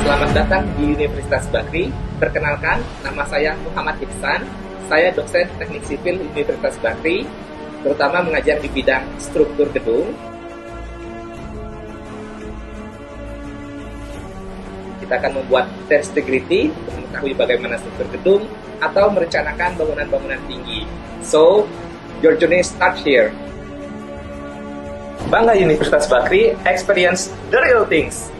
Selamat datang di Universitas Bakri. Perkenalkan, nama saya Muhammad Iksan. Saya dosen teknik sipil Universitas Bakri, terutama mengajar di bidang struktur gedung, Kita akan membuat test integrity untuk mengetahui bagaimana struktur gedung atau merencanakan bangunan-bangunan tinggi. So, your journey starts here. Bangga Universitas Bakri, experience the real things.